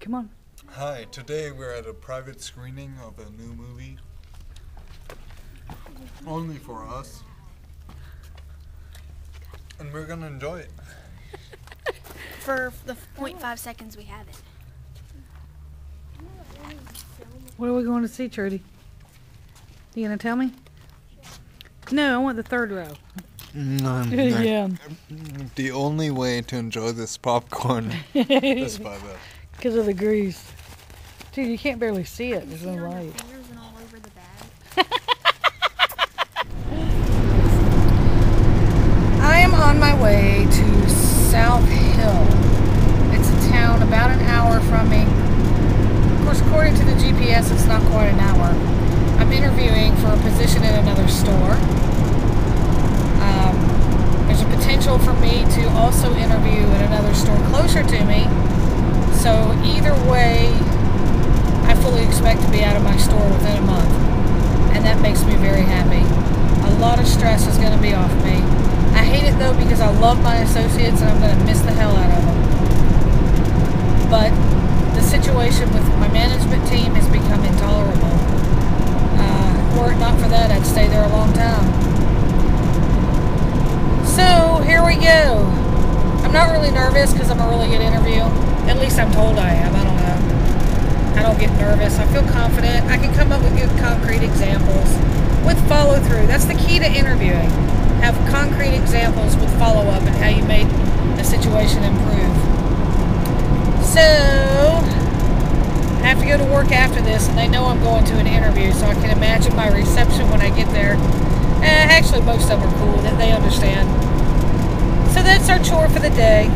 Come on. Hi, today we're at a private screening of a new movie. Only for us. And we're gonna enjoy it. For the 0.5 seconds we have it. What are we going to see, Trudy? You gonna tell me? No, I want the third row. yeah. The only way to enjoy this popcorn is by the. Because of the grease. Dude, you can't barely see it. There's no See on your light. fingers and all over the. I am on my way to South Hill. It's a town about an hour from me. Of course, according to the GPS, it's not quite an hour. I'm interviewing for a position in another store. Um, there's a potential for me to also interview at another store closer to me. So either way, I fully to be out of my store within a month. And that makes me very happy. A lot of stress is going to be off me. I hate it though because I love my associates and I'm going to miss the hell out of them. But the situation with my management team has become intolerable. Uh, were it not for that, I'd stay there a long time. So here we go. I'm not really nervous because I'm a really good interview. At least I'm told I am. I don't know. I don't get nervous. I feel confident. I can come up with good concrete examples with follow through. That's the key to interviewing. Have concrete examples with follow up and how you made a situation improve. So, I have to go to work after this, and they know I'm going to an interview, so I can imagine my reception when I get there. Eh, actually, most of them are cool. That they understand. So that's our chore for the day.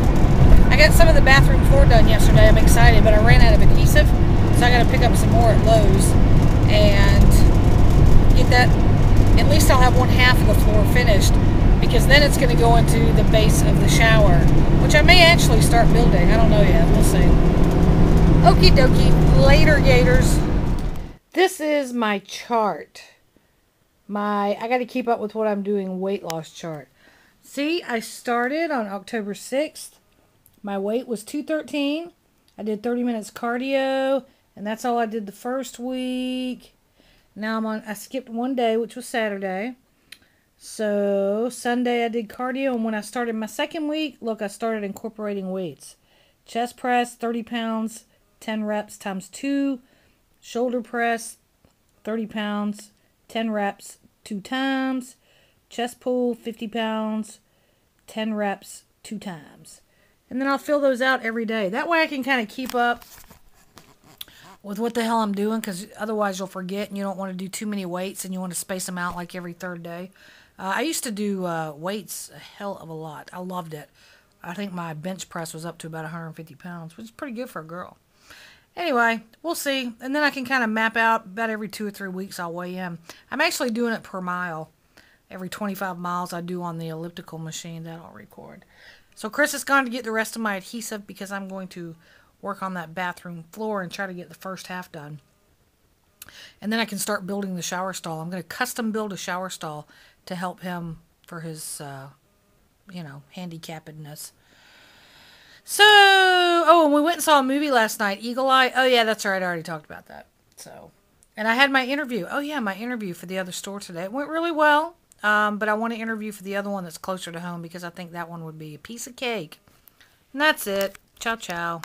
I got some of the bathroom floor done yesterday. I'm excited, but I ran out of adhesive, so I got to pick up some more at Lowe's and get that. At least I'll have one half of the floor finished because then it's going to go into the base of the shower, which I may actually start building. I don't know yet. We'll see. Okie dokie. Later, Gators. This is my chart. My I got to keep up with what I'm doing weight loss chart. See, I started on October 6th. My weight was 213. I did 30 minutes cardio, and that's all I did the first week. Now I'm on I skipped one day, which was Saturday. So, Sunday I did cardio, and when I started my second week, look, I started incorporating weights. Chest press, 30 pounds, 10 reps times 2. Shoulder press, 30 pounds, 10 reps, 2 times. Chest pull, 50 pounds, 10 reps, 2 times. And then I'll fill those out every day. That way I can kind of keep up with what the hell I'm doing because otherwise you'll forget and you don't want to do too many weights and you want to space them out like every third day. Uh, I used to do uh, weights a hell of a lot. I loved it. I think my bench press was up to about 150 pounds, which is pretty good for a girl. Anyway, we'll see. And then I can kind of map out about every two or three weeks I'll weigh in. I'm actually doing it per mile. Every 25 miles I do on the elliptical machine that I'll record. So Chris is going to get the rest of my adhesive because I'm going to work on that bathroom floor and try to get the first half done. And then I can start building the shower stall. I'm going to custom build a shower stall to help him for his, uh, you know, handicappedness. So, oh, and we went and saw a movie last night, Eagle Eye. Oh, yeah, that's right. I already talked about that. So, and I had my interview. Oh, yeah, my interview for the other store today. It went really well. Um, but I want to interview for the other one that's closer to home because I think that one would be a piece of cake. And that's it. Ciao, ciao.